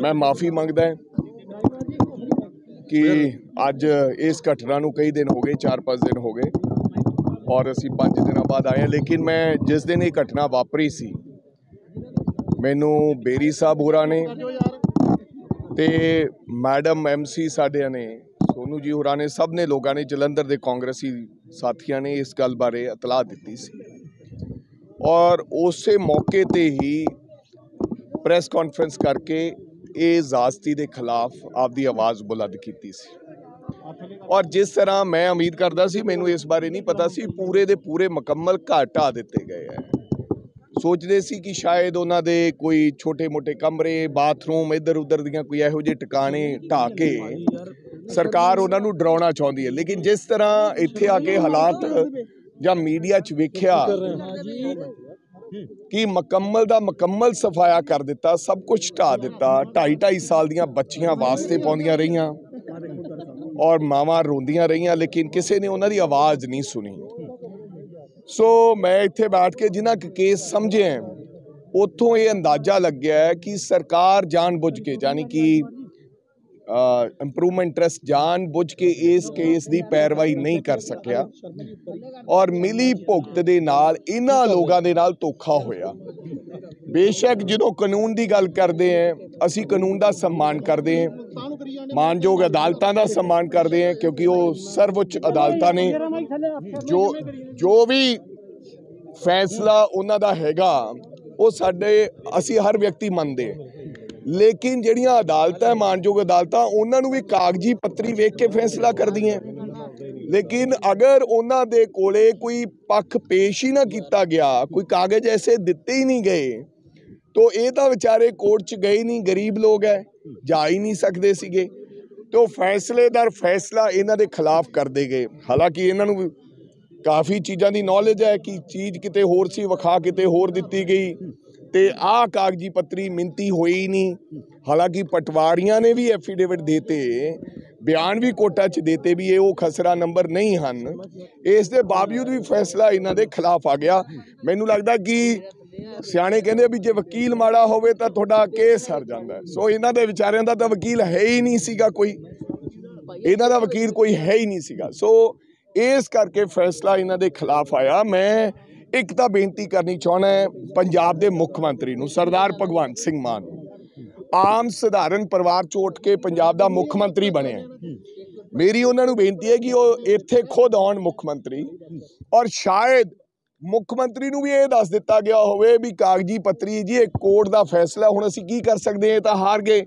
ਮੈਂ ਮਾਫੀ ਮੰਗਦਾ ਕਿ ਅੱਜ ਇਸ ਘਟਨਾ ਨੂੰ ਕਈ ਦਿਨ ਹੋ ਗਏ 4-5 ਦਿਨ ਹੋ ਗਏ ਔਰ ਅਸੀਂ 5 ਦਿਨਾਂ ਬਾਅਦ ਆਏ ਹਾਂ। ਲੇਕਿਨ ਮੈਂ ਜਿਸ ਦਿਨ ਇਹ ਘਟਨਾ ਵਾਪਰੀ ਸੀ, ਮੈਨੂੰ ਬੇਰੀ ਸਾਹਿਬ ਹੋਰਾਂ ਨੇ ਤੇ ਮੈਡਮ ਐਮਸੀ ਸਾਡਿਆਂ ਨੇ, ਸੋਨੂ ਜੀ ਹੋਰਾਂ ਨੇ, ਸਭ ਨੇ ਲੋਕਾਂ ਨੇ, ਜਲੰਧਰ ਦੇ ਕਾਂਗਰਸੀ ਸਾਥੀਆਂ ਨੇ ਇਸ ਗੱਲ ਬਾਰੇ ਇਤਲਾਹ ਦਿੱਤੀ ਸੀ। ਔਰ ਉਸੇ ਮੌਕੇ ਤੇ ਹੀ ਪ੍ਰੈਸ ਕਾਨਫਰੰਸ ਕਰਕੇ ਇਹ ਜ਼ਾਸਤੀ ਦੇ ਖਿਲਾਫ ਆਪਦੀ ਆਵਾਜ਼ ਬੁਲੰਦ ਕੀਤੀ ਸੀ। ਔਰ ਜਿਸ ਤਰ੍ਹਾਂ ਮੈਂ ਉਮੀਦ ਕਰਦਾ ਸੀ, ਮੈਨੂੰ ਇਸ ਬਾਰੇ ਨਹੀਂ ਪਤਾ ਸੀ, ਪੂਰੇ ਦੇ ਪੂਰੇ ਮੁਕੰਮਲ ਘਾਟਾ ਦਿੱਤੇ ਗਏ ਹੈ। ਸੋਚਦੇ ਸੀ ਕਿ ਸ਼ਾਇਦ ਉਹਨਾਂ ਦੇ ਕੋਈ ਛੋਟੇ-ਮੋਟੇ ਕਮਰੇ, ਬਾਥਰੂਮ ਇੱਧਰ ਉੱਧਰ ਦੀਆਂ ਕੋਈ ਇਹੋ ਜਿਹੇ ਟਿਕਾਣੇ ਢਾ ਕੇ ਸਰਕਾਰ ਉਹਨਾਂ ਨੂੰ ਡਰਾਉਣਾ ਚਾਹੁੰਦੀ ਹੈ। ਲੇਕਿਨ ਜਿਸ ਤਰ੍ਹਾਂ ਇੱਥੇ ਆ ਕੇ ਹਾਲਾਤ ਜਾਂ ਮੀਡੀਆ 'ਚ ਵੇਖਿਆ ਕਿ ਮੁਕੰਮਲ ਦਾ ਮੁਕੰਮਲ ਸਫਾਇਆ ਕਰ ਦਿੱਤਾ ਸਭ ਕੁਝ ਢਾ ਦਿੱਤਾ 2.5 2.5 ਸਾਲ ਦੀਆਂ ਬੱਚੀਆਂ ਵਾਸਤੇ ਪਾਉਂਦੀਆਂ ਰਹੀਆਂ ਔਰ ਮਾਵਾਂ ਰੋਂਦੀਆਂ ਰਹੀਆਂ ਲੇਕਿਨ ਕਿਸੇ ਨੇ ਉਹਨਾਂ ਦੀ ਆਵਾਜ਼ ਨਹੀਂ ਸੁਣੀ। ਸੋ ਮੈਂ ਇੱਥੇ ਬੈਠ ਕੇ ਜਿਨ੍ਹਾਂ ਕੁ ਕੇਸ ਸਮਝੇ ਹੈ, ਉੱਥੋਂ ਇਹ ਅੰਦਾਜ਼ਾ ਲੱਗਿਆ ਕਿ ਸਰਕਾਰ ਜਾਣਬੁੱਝ ਕੇ ਯਾਨੀ ਕਿ ਇੰਪਰੂਵਮੈਂਟ ਟਰਸਟ ਜਾਣਬੁੱਝ ਕੇ ਇਸ ਕੇਸ ਦੀ ਪੈਰਵਾਈ ਨਹੀਂ ਕਰ ਸਕਿਆ ਔਰ ਮਿਲੀ ਭੁਗਤ ਦੇ ਨਾਲ ਇਹਨਾਂ ਲੋਕਾਂ ਦੇ ਨਾਲ ਧੋਖਾ ਹੋਇਆ। ਬੇਸ਼ੱਕ ਜਦੋਂ ਕਾਨੂੰਨ ਦੀ ਗੱਲ ਕਰਦੇ ਹਾਂ ਅਸੀਂ ਕਾਨੂੰਨ ਦਾ ਸਨਮਾਨ ਕਰਦੇ ਹਾਂ ਮਾਨਯੋਗ ਅਦਾਲਤਾਂ ਦਾ ਸਨਮਾਨ ਕਰਦੇ ਹਾਂ ਕਿਉਂਕਿ ਉਹ ਸਰਵਉੱਚ ਅਦਾਲਤਾਂ ਨੇ। ਜੋ ਜੋ ਵੀ ਫੈਸਲਾ ਉਹਨਾਂ ਦਾ ਹੈਗਾ, ਉਹ ਸਾਡੇ, ਅਸੀਂ ਹਰ ਵਿਅਕਤੀ ਮੰਨਦੇ ਹਾਂ ਲੇਕਿਨ ਜਿਹੜੀਆਂ ਅਦਾਲਤਾਂ ਮਾਨਯੋਗ ਅਦਾਲਤਾਂ, ਉਹਨਾਂ ਨੂੰ ਵੀ ਕਾਗਜ਼ੀ ਪੱਤਰੀ ਵੇਖ ਕੇ ਫੈਸਲਾ ਕਰਦੀਆਂ ਲੇਕਿਨ ਅਗਰ ਉਹਨਾਂ ਦੇ ਕੋਲੇ ਕੋਈ ਪੱਖ ਪੇਸ਼ ਹੀ ਨਾ ਕੀਤਾ ਗਿਆ, ਕੋਈ ਕਾਗਜ਼ ਐਸੇ ਦਿੱਤੇ ਹੀ ਨਹੀਂ ਗਏ, ਤੋ ਇਹ ਤਾਂ ਵਿਚਾਰੇ ਕੋਰਟ 'ਚ ਗਏ ਨਹੀਂ, ਗਰੀਬ ਲੋਕ ਹੈ, ਜਾ ਹੀ ਨਹੀਂ ਸਕਦੇ ਸੀਗੇ। ਤੇ ਉਹ ਫੈਸਲੇਦਾਰ ਫੈਸਲਾ ਇਹਨਾਂ ਦੇ ਖਿਲਾਫ ਕਰਦੇ ਗਏ। ਹਾਲਾਂਕਿ ਇਹਨਾਂ ਨੂੰ ਕਾਫੀ ਚੀਜ਼ਾਂ ਦੀ ਨੌਲੇਜ ਹੈ ਕਿ ਚੀਜ਼ ਕਿਤੇ ਹੋਰ ਸੀ, ਵਿਖਾ ਕਿਤੇ ਹੋਰ ਦਿੱਤੀ ਗਈ। ਤੇ ਆਹ ਕਾਗਜ਼ੀ ਪੱਤਰੀ ਮਿੰਤੀ ਹੋਈ ਨਹੀਂ। ਹਾਲਾਂਕਿ ਪਟਵਾਰੀਆਂ ਨੇ ਵੀ ਐਫੀਡੇਵਿਟ ਦੇਤੇ। ਬਿਆਨ ਵੀ ਕੋਟਾ 'ਚ ਦੇਤੇ ਵੀ ਇਹ ਉਹ ਖਸਰਾ ਨੰਬਰ ਨਹੀਂ ਹਨ। ਇਸ ਦੇ ਬਾਵਜੂਦ ਵੀ ਫੈਸਲਾ ਇਹਨਾਂ ਦੇ ਖਿਲਾਫ ਆ ਗਿਆ। ਮੈਨੂੰ ਲੱਗਦਾ ਕਿ ਸਿਆਣੇ ਕਹਿੰਦੇ ਵੀ ਜੇ ਵਕੀਲ ਮਾੜਾ ਹੋਵੇ ਤਾਂ ਤੁਹਾਡਾ ਕੇਸ ਹਰ ਜਾਂਦਾ। ਸੋ ਇਹਨਾਂ ਦੇ ਵਿਚਾਰਿਆਂ ਦਾ ਤਾਂ ਵਕੀਲ ਹੈ ਹੀ ਨਹੀਂ ਸੀਗਾ ਕੋਈ। ਇਹਨਾਂ ਦਾ ਵਕੀਲ ਕੋਈ ਹੈ ਹੀ ਨਹੀਂ ਸੀਗਾ। ਸੋ ਇਸ ਕਰਕੇ ਫੈਸਲਾ ਇਹਨਾਂ ਦੇ ਖਿਲਾਫ ਆਇਆ। ਮੈਂ ਇੱਕ ਤਾਂ ਬੇਨਤੀ ਕਰਨੀ ਚਾਹਣਾ ਹੈ ਪੰਜਾਬ ਦੇ ਮੁੱਖ ਮੰਤਰੀ ਨੂੰ, ਸਰਦਾਰ ਭਗਵੰਤ ਸਿੰਘ ਮਾਨ ਆਮ ਸਧਾਰਨ ਪਰਿਵਾਰ ਚੋਂ ਉੱਠ ਕੇ ਪੰਜਾਬ ਦਾ ਮੁੱਖ ਮੰਤਰੀ ਬਣਿਆ ਮੇਰੀ ਉਹਨਾਂ ਨੂੰ ਬੇਨਤੀ ਹੈ ਕਿ ਉਹ ਇੱਥੇ ਖੁਦ ਆਉਣ ਮੁੱਖ ਮੰਤਰੀ। ਔਰ ਸ਼ਾਇਦ ਮੁੱਖ ਮੰਤਰੀ ਨੂੰ ਵੀ ਇਹ ਦੱਸ ਦਿੱਤਾ ਗਿਆ ਹੋਵੇ ਵੀ ਕਾਗਜ਼ੀ ਪੱਤਰੀ ਜੀ, ਇਹ ਕੋਰਟ ਦਾ ਫੈਸਲਾ, ਹੁਣ ਅਸੀਂ ਕੀ ਕਰ ਸਕਦੇ ਹਾਂ? ਤਾਂ ਹਾਰ ਗਏ।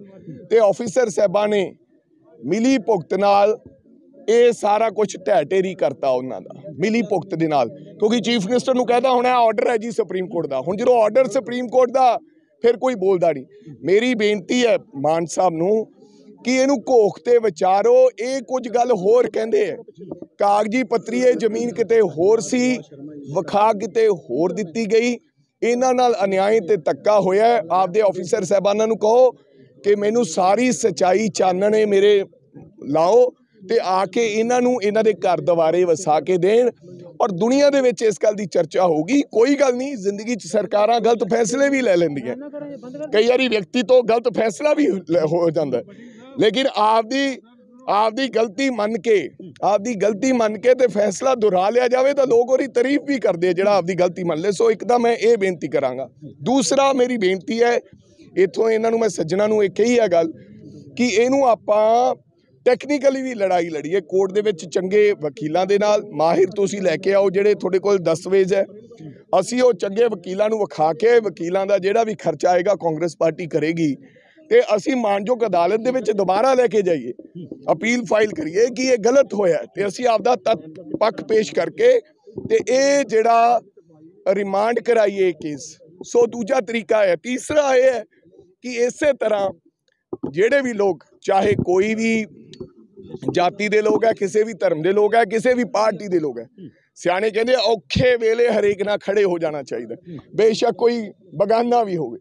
ਤੇ ਆਫੀਸਰ ਸਾਹਿਬਾਂ ਨੇ ਮਿਲੀ ਭੁਗਤ ਨਾਲ ਇਹ ਸਾਰਾ ਕੁਝ ਢਹਿ ਕਰਤਾ ਉਹਨਾਂ ਦਾ, ਮਿਲੀ ਭੁਗਤ ਦੇ ਨਾਲ। ਕਿਉਂਕਿ ਚੀਫ ਮਿਨਿਸਟਰ ਨੂੰ ਕਹਿਦਾ ਹੁਣ ਆਰਡਰ ਹੈ ਜੀ ਸੁਪਰੀਮ ਕੋਰਟ ਦਾ। ਹੁਣ ਜਦੋਂ ਆਰਡਰ ਸੁਪਰੀਮ ਕੋਰਟ ਦਾ, ਫਿਰ ਕੋਈ ਬੋਲਦਾ ਨਹੀਂ। ਮੇਰੀ ਬੇਨਤੀ ਹੈ ਮਾਨ ਸਾਹਿਬ ਨੂੰ ਕਿ ਇਹਨੂੰ ਘੋਖ ਤੇ ਵਿਚਾਰੋ, ਇਹ ਕੁਝ ਗੱਲ ਹੋਰ ਕਹਿੰਦੇ ਆ। ਕਾਗਜ਼ੀ ਪੱਤਰੀ ਜ਼ਮੀਨ ਕਿਤੇ ਹੋਰ ਸੀ ਵਿਖਾ ਕਿਤੇ ਹੋਰ ਦਿੱਤੀ ਗਈ। ਇਹਨਾਂ ਨਾਲ ਅਨਿਆਏ ਤੇ ਧੱਕਾ ਹੋਇਆ ਆਪਦੇ ਆਫੀਸਰ ਸਾਹਿਬਾਨਾਂ ਨੂੰ ਕਹੋ ਕਿ ਮੈਨੂੰ ਸਾਰੀ ਸਚਾਈ ਚਾਨਣੇ ਮੇਰੇ ਲਾਓ। ਤੇ ਆ ਕੇ ਇਹਨਾਂ ਨੂੰ ਇਹਨਾਂ ਦੇ ਘਰ ਦੁਆਰੇ ਵਸਾ ਕੇ ਦੇਣ। ਔਰ ਦੁਨੀਆ ਦੇ ਵਿੱਚ ਇਸ ਗੱਲ ਦੀ ਚਰਚਾ ਹੋਊਗੀ। ਕੋਈ ਗੱਲ ਨਹੀਂ, ਜ਼ਿੰਦਗੀ 'ਚ ਸਰਕਾਰਾਂ ਗਲਤ ਫੈਸਲੇ ਵੀ ਲੈ ਲੈਂਦੀਆਂ। ਕਈ ਵਾਰੀ ਵਿਅਕਤੀ ਤੋਂ ਗਲਤ ਫੈਸਲਾ ਵੀ ਹੋ ਜਾਂਦਾ। ਲੇਕਿਨ ਆਪਦੀ ਆਪਦੀ ਗਲਤੀ ਮੰਨ ਕੇ, ਆਪਦੀ ਗਲਤੀ ਮੰਨ ਕੇ ਤੇ ਫੈਸਲਾ ਦੁਹਰਾ ਲਿਆ ਜਾਵੇ ਤਾਂ ਲੋਕ ਉਹਦੀ ਤਾਰੀਫ ਵੀ ਕਰਦੇ ਜਿਹੜਾ ਆਪਦੀ ਗਲਤੀ ਮੰਨ ਲੇ। ਸੋ ਇੱਕ ਤਾਂ ਮੈਂ ਇਹ ਬੇਨਤੀ ਕਰਾਂਗਾ। ਦੂਸਰਾ ਮੇਰੀ ਬੇਨਤੀ ਹੈ, ਇੱਥੋਂ ਇਹਨਾਂ ਨੂੰ ਮੈਂ ਸੱਜਣਾ ਨੂੰ ਇੱਕ ਹੀ ਹੈ ਗੱਲ ਕਿ ਇਹਨੂੰ ਆਪਾਂ ਟੈਕਨੀਕਲੀ ਵੀ ਲੜਾਈ ਲੜੀਏ ਕੋਰਟ ਦੇ ਵਿੱਚ ਚੰਗੇ ਵਕੀਲਾਂ ਦੇ ਨਾਲ, ਮਾਹਿਰ ਤੁਸੀਂ ਲੈ ਕੇ ਆਓ ਜਿਹੜੇ ਤੁਹਾਡੇ ਕੋਲ ਦਸਤਾਵੇਜ਼ ਹੈ। ਅਸੀਂ ਉਹ ਚੰਗੇ ਵਕੀਲਾਂ ਨੂੰ ਵਿਖਾ ਕੇ, ਵਕੀਲਾਂ ਦਾ ਜਿਹੜਾ ਵੀ ਖਰਚਾ ਆਏਗਾ, ਕਾਂਗਰਸ ਪਾਰਟੀ ਕਰੇਗੀ। ਤੇ ਅਸੀਂ ਮਾਨਯੋਗ ਅਦਾਲਤ ਦੇ ਵਿੱਚ ਦੁਬਾਰਾ ਲੈ ਕੇ ਜਾਈਏ। ਅਪੀਲ ਫਾਈਲ ਕਰੀਏ ਕਿ ਇਹ ਗਲਤ ਹੋਇਆ ਹੈ। ਤੇ ਅਸੀਂ ਆਪਦਾ ਤੱਤ ਪੱਖ ਪੇਸ਼ ਕਰਕੇ ਤੇ ਇਹ ਜਿਹੜਾ ਰਿਮਾਂਡ ਕਰਾਈਏ ਕੇਸ ਸੋ ਦੂਜਾ ਤਰੀਕਾ ਹੈ। ਤੀਸਰਾ ਇਹ ਹੈ ਕਿ ਇਸੇ ਤਰ੍ਹਾਂ ਜਿਹੜੇ ਵੀ ਲੋਕ, ਚਾਹੇ ਕੋਈ ਵੀ ਜਾਤੀ ਦੇ ਲੋਕ ਹੈ, ਕਿਸੇ ਵੀ ਧਰਮ ਦੇ ਲੋਕ ਹੈ, ਕਿਸੇ ਵੀ ਪਾਰਟੀ ਦੇ ਲੋਕ ਹੈ। ਸਿਆਣੇ ਕਹਿੰਦੇ ਔਖੇ ਵੇਲੇ ਹਰੇਕ ਨਾਲ ਖੜੇ ਹੋ ਜਾਣਾ ਚਾਹੀਦਾ। ਬੇਸ਼ੱਕ ਕੋਈ ਬਗਾਨਾ ਵੀ ਹੋਵੇ।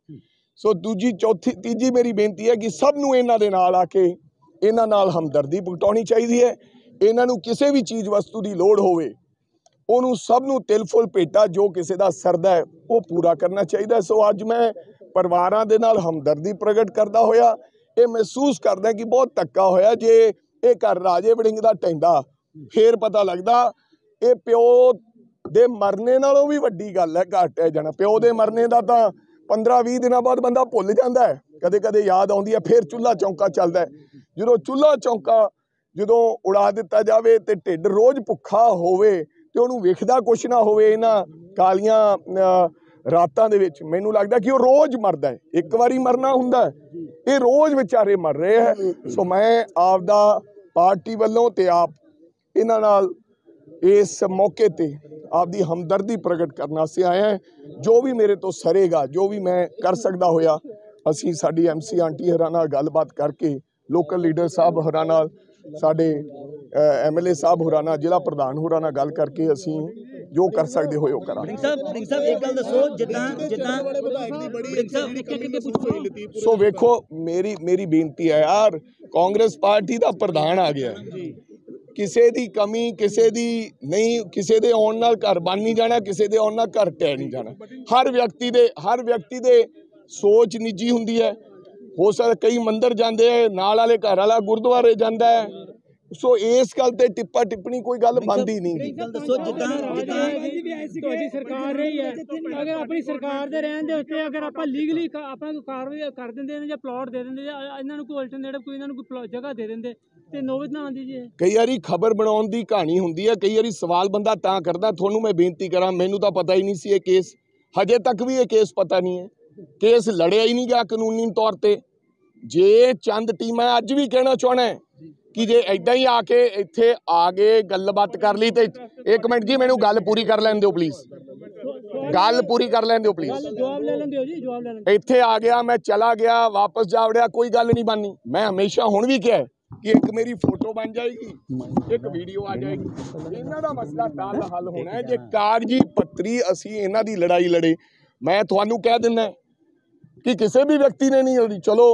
ਸੋ ਦੂਜੀ, ਚੌਥੀ, ਤੀਜੀ ਮੇਰੀ ਬੇਨਤੀ ਹੈ ਕਿ ਸਭ ਨੂੰ ਇਹਨਾਂ ਦੇ ਨਾਲ ਆ ਕੇ ਇਹਨਾਂ ਨਾਲ ਹਮਦਰਦੀ ਪ੍ਰਗਟਾਉਣੀ ਚਾਹੀਦੀ ਹੈ। ਇਹਨਾਂ ਨੂੰ ਕਿਸੇ ਵੀ ਚੀਜ਼ ਵਸਤੂ ਦੀ ਲੋੜ ਹੋਵੇ, ਉਹਨੂੰ ਸਭ ਨੂੰ ਤਿਲ ਫੁੱਲ ਭੇਟਾ ਜੋ ਕਿਸੇ ਦਾ ਸਰਦਾ ਹੈ, ਉਹ ਪੂਰਾ ਕਰਨਾ ਚਾਹੀਦਾ ਸੋ ਅੱਜ ਮੈਂ ਪਰਿਵਾਰਾਂ ਦੇ ਨਾਲ ਹਮਦਰਦੀ ਪ੍ਰਗਟ ਕਰਦਾ ਹੋਇਆ, ਇਹ ਮਹਿਸੂਸ ਕਰਦਾ ਕਿ ਬਹੁਤ ਧੱਕਾ ਹੋਇਆ। ਜੇ ਇਹ ਘਰ ਰਾਜੇ ਵੜਿੰਗ ਦਾ ਟੈਂਦਾ ਫੇਰ ਪਤਾ ਲੱਗਦਾ, ਇਹ ਪਿਓ ਦੇ ਮਰਨੇ ਨਾਲੋਂ ਵੀ ਵੱਡੀ ਗੱਲ ਹੈ, ਘਰ ਹੈ ਜਾਣਾ। ਪਿਓ ਦੇ ਮਰਨੇ ਦਾ ਤਾਂ 15 20 ਦਿਨਾਂ ਬਾਅਦ ਬੰਦਾ ਭੁੱਲ ਜਾਂਦਾ ਹੈ। ਕਦੇ ਕਦੇ ਯਾਦ ਆਉਂਦੀ ਹੈ, ਫੇਰ ਚੁੱਲਾ ਚੌਂਕਾ ਚੱਲਦਾ ਜਦੋਂ ਚੁੱਲਾ ਚੌਂਕਾ ਜਦੋਂ ਉਡਾ ਦਿੱਤਾ ਜਾਵੇ ਤੇ ਢਿੱਡ ਰੋਜ਼ ਭੁੱਖਾ ਹੋਵੇ ਤੇ ਉਹਨੂੰ ਵੇਖਦਾ ਕੁਛ ਨਾ ਹੋਵੇ ਇਹਨਾਂ ਕਾਲੀਆਂ ਰਾਤਾਂ ਦੇ ਵਿੱਚ, ਮੈਨੂੰ ਲੱਗਦਾ ਕਿ ਉਹ ਰੋਜ਼ ਮਰਦਾ ਹੈ। ਇੱਕ ਵਾਰੀ ਮਰਨਾ ਹੁੰਦਾ ਇਹ ਰੋਜ਼ ਵਿਚਾਰੇ ਮਰ ਰਹੇ ਹੈ। ਸੋ ਮੈਂ ਆਪਦਾ ਪਾਰਟੀ ਵੱਲੋਂ ਤੇ ਆਪ ਇਹਨਾਂ ਨਾਲ ਇਸ ਮੌਕੇ ਤੇ ਆਪਦੀ ਹਮਦਰਦੀ ਪ੍ਰਗਟ ਕਰਨ ਵਾਸਤੇ ਆਇਆ ਹਾਂ। ਜੋ ਵੀ ਮੇਰੇ ਤੋਂ ਸਰੇਗਾ ਜੋ ਵੀ ਮੈਂ ਕਰ ਸਕਦਾ ਹੋਇਆ ਅਸੀਂ ਸਾਡੀ ਐਮਸੀ ਆਂਟੀ ਹਰਾਂ ਨਾਲ ਗੱਲਬਾਤ ਕਰਕੇ ਲੋਕਲ ਲੀਡਰ ਸਾਹਿਬ ਹਰਾਂ ਨਾਲ ਸਾਡੇ ਐਮਐਲਏ ਸਾਹਿਬ ਹੋਰਾਂ ਨਾਲ ਜ਼ਿਲ੍ਹਾ ਪ੍ਰਧਾਨ ਹੋਰਾਂ ਨਾਲ ਗੱਲ ਕਰਕੇ ਅਸੀਂ ਜੋ ਕਰ ਸਕਦੇ ਹੋਏ ਉਹ ਕਰਾਂਗੇ। ਸਿੰਘ ਸਾਹਿਬ ਸਿੰਘ ਸਾਹਿਬ ਇੱਕ ਗੱਲ ਦੱਸੋ ਜਿੱਦਾਂ ਜਿੱਦਾਂ ਸਿੰਘ ਸਾਹਿਬ ਇੱਕ ਇੱਕ ਪੁੱਛੋ। ਸੋ ਵੇਖੋ ਮੇਰੀ ਮੇਰੀ ਬੇਨਤੀ ਹੈ ਯਾਰ ਕਾਂਗਰਸ ਪਾਰਟੀ ਦਾ ਪ੍ਰਧਾਨ ਆ ਗਿਆ। ਕਿਸੇ ਦੀ ਕਮੀ ਕਿਸੇ ਦੀ ਨਹੀਂ ਕਿਸੇ ਦੇ ਆਉਣ ਨਾਲ ਘਰ ਬਣ ਨਹੀਂ ਜਾਣਾ ਕਿਸੇ ਦੇ ਆਉਣ ਨਾਲ ਘਰ ਟਹਿ ਨਹੀਂ ਜਾਣਾ। ਹਰ ਵਿਅਕਤੀ ਦੇ ਹਰ ਵਿਅਕਤੀ ਦੇ ਸੋਚ ਨਿੱਜੀ ਹੁੰਦੀ ਹੈ। ਹੋ ਸਕਦਾ ਕਈ ਮੰਦਰ ਜਾਂਦੇ ਹੈ ਨਾਲ ਵਾਲੇ ਘਰ ਵਾਲਾ ਗੁਰਦੁਆਰੇ ਜਾਂਦਾ ਹੈ। ਸੋ ਇਸ ਗੱਲ ਤੇ ਟਿੱਪਾ ਟਿੱਪਣੀ ਕੋਈ ਗੱਲ ਬਣਦੀ ਨਹੀਂ। ਗੱਲ ਦੱਸੋ ਜਿੱਦਾਂ ਜਿੱਦਾਂ ਤੁਹਾਡੀ ਸਰਕਾਰ ਰਹੀ ਹੈ ਅਗਰ ਆਪਣੀ ਸਰਕਾਰ ਦੇ ਰਹਿਣ ਦੇ ਉੱਤੇ ਅਗਰ ਆਪਾਂ ਲੀਗਲੀ ਆਪਾਂ ਕੋਈ ਕਾਰਵਾਈ ਕਰ ਦਿੰਦੇ ਨੇ ਜਾਂ ਪਲਾਟ ਦੇ ਦਿੰਦੇ ਜਾਂ ਇਹਨਾਂ ਨੂੰ ਕੋਈ ਅਲਟਰਨੇਟਿਵ ਕੋਈ ਇਹਨਾਂ ਨੂੰ ਕੋਈ ਜਗ੍ਹਾ ਦੇ ਦਿੰਦੇ ਤੇ ਨੋਬਤ ਨਾ ਆਉਂਦੀ ਜੀ। ਕਈ ਵਾਰੀ ਖਬਰ ਬਣਾਉਣ ਦੀ ਕਹਾਣੀ ਹੁੰਦੀ ਹੈ ਕਈ ਵਾਰੀ ਸਵਾਲ ਬੰਦਾ ਤਾਂ ਕਰਦਾ ਤੁਹਾਨੂੰ ਮੈਂ ਬੇਨਤੀ ਕਰਾਂ ਮੈਨੂੰ ਤਾਂ ਪਤਾ ਹੀ ਨਹੀਂ ਸੀ ਇਹ ਕੇਸ ਹਜੇ ਤੱਕ ਵੀ ਇਹ ਕੇਸ ਪਤਾ ਨਹੀਂ ਹੈ। ਕੇਸ ਲੜਿਆ ਹੀ ਨਹੀਂ ਗਿਆ ਕਾਨੂੰਨੀ ਤੌਰ ਤੇ। ਜੇ ਚੰਦ ਟੀਮਾਂ ਅੱਜ ਵੀ ਕਹਿਣਾ ਚਾਹਣਾ ਹੈ ਕਿ ਜੇ ਐਦਾਂ ਹੀ ਆ ਕੇ ਇੱਥੇ ਆ ਗਏ ਗੱਲਬਾਤ ਕਰ ਲਈ ਤੇ ਇੱਕ ਮਿੰਟ ਜੀ ਮੈਨੂੰ ਗੱਲ ਪੂਰੀ ਕਰ ਲੈਣ ਦਿਓ ਪਲੀਜ਼ ਗੱਲ ਪੂਰੀ ਕਰ ਲੈਣ ਦਿਓ ਪਲੀਜ਼ ਜਵਾਬ ਲੈ ਲੈਂਦੇ ਹੋ ਜੀ ਜਵਾਬ ਲੈ ਲੈਂਦੇ ਇੱਥੇ ਆ ਗਿਆ ਮੈਂ ਚਲਾ ਗਿਆ ਵਾਪਸ ਜਾ ਵੜਿਆ ਕੋਈ ਗੱਲ ਨਹੀਂ ਬਣਨੀ। ਮੈਂ ਹਮੇਸ਼ਾ ਹੁਣ ਵੀ ਕਿਹਾ ਕਿ ਇੱਕ ਮੇਰੀ ਫੋਟੋ ਬਣ ਜਾਏਗੀ ਇੱਕ ਵੀਡੀਓ ਆ ਜਾਏਗੀ। ਇਹਨਾਂ ਦਾ ਮਸਲਾ ਤਾਂ ਹੱਲ ਹੋਣਾ ਹੈ। ਜੇ ਕਾਗਜੀ ਪੱਤਰੀ ਅਸੀਂ ਇਹਨਾਂ ਦੀ ਲੜਾਈ ਲੜੇ ਮੈਂ ਤੁਹਾਨੂੰ ਕਹਿ ਦਿੰਦਾ ਕਿ ਕਿਸੇ ਵੀ ਵਿਅਕਤੀ ਨੇ ਨਹੀਂ ਲੜੀ। ਚਲੋ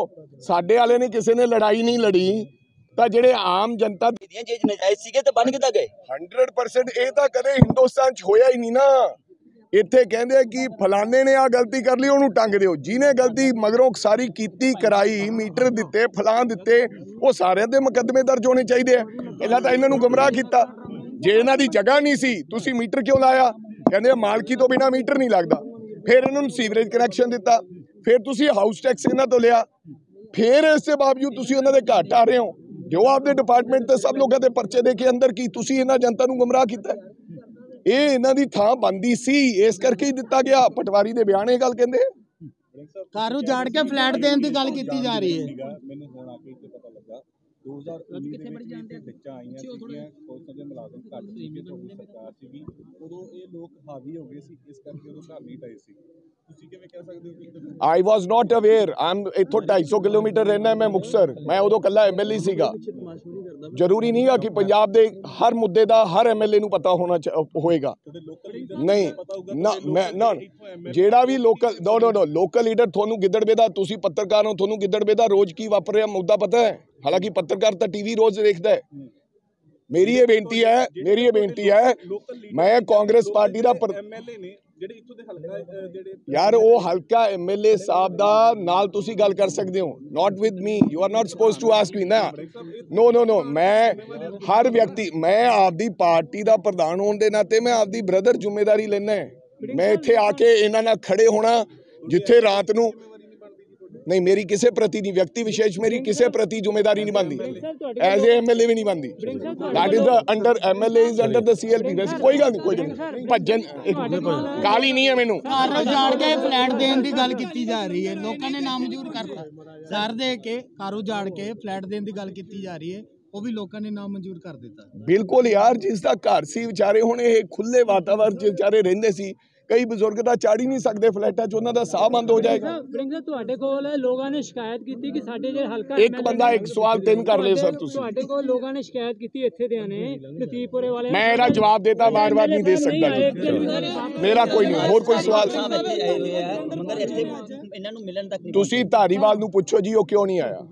ਸਾਡੇ ਵਾਲੇ ਨੇ ਕਿਸੇ ਨੇ ਲੜਾਈ ਨਹੀਂ ਲੜੀ। ਤਾਂ ਜਿਹੜੇ ਆਮ ਜਨਤਾ ਦੀਆਂ ਜੇ ਨਜਾਇਜ਼ ਸੀਗੇ ਤੇ ਬਣ ਕਿੱਦਾਂ ਗਏ? 100% ਇਹ ਤਾਂ ਕਦੇ ਹਿੰਦੁਸਤਾਨ 'ਚ ਹੋਇਆ ਹੀ ਨਹੀਂ ਨਾ। ਇੱਥੇ ਕਹਿੰਦੇ ਆ ਕਿ ਫਲਾਣੇ ਨੇ ਆ ਗਲਤੀ ਕਰ ਲਈ ਉਹਨੂੰ ਟੰਗ ਦਿਓ। ਜਿਹਨੇ ਗਲਤੀ ਮਗਰੋਂ ਸਾਰੀ ਕੀਤੀ ਕਰਾਈ ਮੀਟਰ ਦਿੱਤੇ ਫਲਾਂ ਦਿੱਤੇ ਉਹ ਸਾਰਿਆਂ ਦੇ ਮੁਕੱਦਮੇ ਦਰਜ ਹੋਣੇ ਚਾਹੀਦੇ ਆ। ਪਹਿਲਾਂ ਤਾਂ ਇਹਨਾਂ ਨੂੰ ਗੁੰਮਰਾਹ ਕੀਤਾ। ਜੇ ਇਹਨਾਂ ਦੀ ਜਗ੍ਹਾ ਨਹੀਂ ਸੀ ਤੁਸੀਂ ਮੀਟਰ ਕਿਉਂ ਲਾਇਆ? ਕਹਿੰਦੇ ਮਾਲਕੀ ਤੋਂ ਬਿਨਾ ਮੀਟਰ ਨਹੀਂ ਲੱਗਦਾ। ਫਿਰ ਇਹਨਾਂ ਨੂੰ ਸੀਵਰੇਜ ਕਨੈਕਸ਼ਨ ਦਿੱਤਾ। ਫਿਰ ਤੁਸੀਂ ਹਾਊਸ ਟੈਕਸ ਇਹਨਾਂ ਤੋਂ ਲਿਆ। ਫਿਰ ਇਸ ਦੇ ਬਾਵਜੂਦ ਤੁਸੀਂ ਉਹਨਾਂ ਦੇ ਘਰ ਆ ਰਹੇ ਹੋ। ਜੋ ਆਪਦੇ ਡਿਪਾਰਟਮੈਂਟ ਤੇ ਸਭ ਲੋਕਾਂ ਦੇ ਪਰਚੇ ਦੇ ਕੇ ਅੰਦਰ ਕੀ ਤੁਸੀਂ ਇਹਨਾਂ ਜਨਤਾ ਨੂੰ ਗੁੰਮਰਾਹ ਕੀਤਾ ਹੈ? ਇਹ ਇਹਨਾਂ ਦੀ ਥਾਂ ਬੰਦੀ ਸੀ ਇਸ ਕਰਕੇ ਹੀ ਦਿੱਤਾ ਗਿਆ ਪਟਵਾਰੀ ਦੇ ਬਿਆਨ ਇਹ ਗੱਲ ਕਹਿੰਦੇ। ਘਰ ਉਜਾੜ ਕੇ ਫਲੈਟ ਦੇਣ ਦੀ ਗੱਲ ਕੀਤੀ ਜਾ ਰਹੀ ਹੈ ਮੈਨੂੰ ਹੁਣ ਆ ਕੇ ਇੱਥੇ ਪਤਾ ਲੱਗਾ 2019 ਦੇ ਵਿੱਚ ਵਿੱਚਾਂ ਆਈਆਂ ਸੀਗੀਆਂ ਪੁਲਿਸ ਦੇ ਮੁਲਾਜ਼ਮ ਘੱਟ ਸੀਗੇ ਤੁਹਾਡੀ ਸਰਕਾਰ ਸੀਗੀ ਉਦੋਂ ਇਹ ਲੋਕ ਹਾਵੀ ਹੋ ਗਏ ਸੀ ਇਸ ਕਰਕੇ ਉਦੋਂ ਘਰ ਨਹੀਂ ਡਏ ਸੀ ਆਈ ਵਾਸ ਨਾਟ ਅਵੇਅਰ ਆਮ ਇੱਥੋਂ 250 ਕਿਲੋਮੀਟਰ ਰਹਿਣਾ ਮੈਂ ਮੁਕਸਰ ਮੈਂ ਉਦੋਂ ਕੱਲਾ ਐਮਐਲਏ ਸੀਗਾ। ਜ਼ਰੂਰੀ ਨਹੀਂ ਕਿ ਪੰਜਾਬ ਦੇ ਹਰ ਮੁੱਦੇ ਦਾ ਹਰ ਐਮਐਲਏ ਨੂੰ ਪਤਾ ਹੋਣਾ ਹੋਏਗਾ। ਲੋਕਲ ਲੀਡਰ ਨਹੀਂ ਨਾ, ਜਿਹੜਾ ਵੀ local no no no local leader ਤੁਹਾਨੂੰ ਗਿੱਦੜਵੇ ਦਾ ਤੁਸੀਂ ਪੱਤਰਕਾਰ ਹੋ, ਤੁਹਾਨੂੰ ਗਿੱਦੜਵੇ ਦਾ ਰੋਜ਼ ਕੀ ਵਾਪਰ ਰਿਹਾ ਮੁੱਦਾ ਪਤਾ ਹੈ? ਹਾਲਾਂਕਿ ਪੱਤਰਕਾਰ ਤਾਂ ਟੀਵੀ ਰੋਜ਼ ਦੇਖਦਾ ਹੈ। ਮੇਰੀ ਇਹ ਬੇਨਤੀ ਹੈ, ਮੇਰੀ ਇਹ ਬੇਨਤੀ ਹੈ, ਮੈਂ ਕਾਂਗਰਸ ਪਾਰਟੀ ਦਾ ਐਮਐਲਏ ਨੇ ਜਿਹੜੇ ਇੱਥੋਂ ਦੇ ਹਲਕਾ ਜਿਹੜੇ ਯਾਰ, ਉਹ ਹਲਕਾ ਐਮਐਲਏ ਸਾਹਿਬ ਦਾ ਨਾਲ ਤੁਸੀਂ ਗੱਲ ਕਰ ਸਕਦੇ ਹੋ। Not with me you are not suppose to ask me ਨਾ। ਨੋ ਨੋ ਨੋ ਮੈਂ ਹਰ ਵਿਅਕਤੀ, ਮੈਂ ਆਪਦੀ ਪਾਰਟੀ ਦਾ ਪ੍ਰਧਾਨ ਹੋਣ ਦੇ ਨਾਤੇ ਮੈਂ ਆਪਦੀ ਬ੍ਰਦਰ ਜ਼ਿੰਮੇਵਾਰੀ ਲੈਣਾ ਮੈਂ ਇੱਥੇ ਆ ਕੇ ਇਹਨਾਂ ਨਾਲ ਖੜੇ ਹੋਣਾ, ਜਿੱਥੇ ਰਾਤ ਨੂੰ ਨਹੀਂ ਮੇਰੀ ਕਿਸੇ ਪ੍ਰਤੀ ਨਹੀਂ ਵਿਅਕਤੀ ਵਿਸ਼ੇਸ਼ ਮੇਰੀ ਕਿਸੇ ਪ੍ਰਤੀ ਜ਼ਿੰਮੇਵਾਰੀ ਨਹੀਂ ਬਣਦੀ। ਐਜ਼ ਏ ਐਮਐਲਏ ਵੀ ਨਹੀਂ ਬਣਦੀ। That is the under MLA is under the CLP ਵੈਸੇ ਕੋਈ ਗੱਲ ਨਹੀਂ ਕੋਈ ਗੱਲ ਨਹੀਂ। ਭੱਜਣ ਕਾਲੀ ਨਹੀਂ ਹੈ ਮੈਨੂੰ। ਘਰ ਉਜਾੜ ਕੇ ਫਲੈਟ ਦੇਣ ਦੀ ਗੱਲ ਕੀਤੀ ਜਾ ਰਹੀ ਹੈ। ਲੋਕਾਂ ਨੇ ਨਾਮਨਜ਼ੂਰ ਕਰਤਾ। ਘਰ ਦੇ ਕੇ ਘਰ ਉਜਾੜ ਕੇ ਫਲੈਟ ਦੇਣ ਦੀ ਗੱਲ ਕੀਤੀ ਜਾ ਰਹੀ ਹੈ। ਉਹ ਵੀ ਲੋਕਾਂ ਨੇ ਨਾਮਨਜ਼ੂਰ ਕਰ ਦਿੱਤਾ। ਬਿਲਕੁਲ ਯਾਰ ਜਿਸ ਦਾ ਘਰ ਸੀ ਵਿਚਾਰੇ ਹੁਣ ਇਹ ਖੁੱਲੇ ਵਾਤਾਵਰਣ 'ਚ ਵਿਚਾਰੇ ਰਹਿੰਦੇ ਸੀ। ਕਈ ਬਜ਼ੁਰਗ ਤਾਂ ਚੜ ਹੀ ਨਹੀਂ ਸਕਦੇ ਫਲੈਟਾਂ 'ਚ ਉਹਨਾਂ ਦਾ ਸਾਹ ਬੰਦ ਹੋ ਜਾਏਗਾ। ਬ੍ਰਿੰਗ ਤੁਹਾਡੇ ਕੋਲ ਲੋਕਾਂ ਨੇ ਸ਼ਿਕਾਇਤ ਕੀਤੀ ਕਿ ਸਾਡੇ ਜਿਹੜੇ ਹਲਕਾ ਇੱਕ ਬੰਦਾ ਇੱਕ ਸਵਾਲ ਤਿੰਨ ਕਰ ਲਏ ਸਰ ਤੁਸੀਂ। ਤੁਹਾਡੇ ਕੋਲ ਲੋਕਾਂ ਨੇ ਸ਼ਿਕਾਇਤ ਕੀਤੀ ਇੱਥੇ ਦੇ ਨੇ ਲਤੀਪੁਰੇ ਵਾਲੇ ਮੈਂ ਇਹਦਾ ਜਵਾਬ ਦੇਤਾ ਵਾਰ-ਵਾਰ ਨਹੀਂ ਦੇ ਸਕਦਾ ਜੀ। ਮੇਰਾ ਕੋਈ ਨਹੀਂ ਹੋਰ ਕੋਈ ਸਵਾਲ? ਸਾਹਿਬ ਇੱਥੇ ਆਏ ਹੋਏ ਆ ਮਗਰ ਇੱਥੇ ਇਹਨਾਂ ਨੂੰ ਮਿਲਣ ਤੱਕ ਨਹੀਂ ਤੁਸੀਂ ਧਾਰੀਵਾਲ ਨੂੰ ਪੁੱਛੋ ਜੀ ਉਹ ਕਿਉਂ ਨਹੀਂ ਆਇਆ?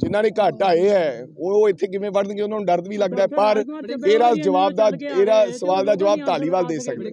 ਜਿਨ੍ਹਾਂ ਨੇ ਘਾਟ ਆਏ ਹੈ ਉਹ ਇੱਥੇ ਕਿਵੇਂ ਵੜਨਗੇ ਉਹਨਾਂ ਨੂੰ ਡਰ ਵੀ ਲੱਗਦਾ ਪਰ ਇਹਦਾ ਜਵਾਬ ਦਾ ਇਹਦਾ ਸਵਾਲ ਦਾ ਜਵਾਬ ਧਾਲੀਵਾਲ ਦੇ ਸਕਦੇ।